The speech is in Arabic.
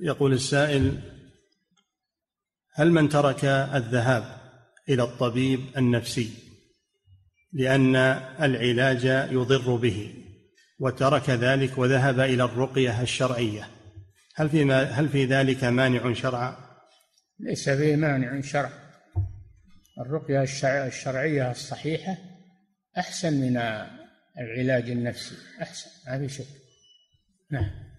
يقول السائل هل من ترك الذهاب إلى الطبيب النفسي لأن العلاج يضر به وترك ذلك وذهب إلى الرقية الشرعية؟ هل في ما هل في ذلك مانع شرعا؟ ليس فيه مانع شرعا الرقية الشرعية الصحيحة أحسن من العلاج النفسي. أحسن ما في شك. نعم.